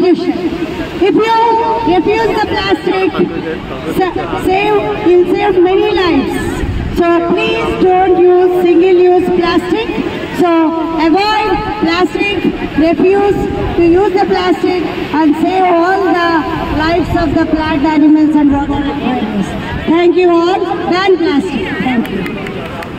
pollution. If you refuse the plastic, sa- save, you'll save many lives. So please don't use single-use plastic. So avoid plastic, refuse to use the plastic and save all the lives of the plant animals and water. Thank you all. Ban plastic.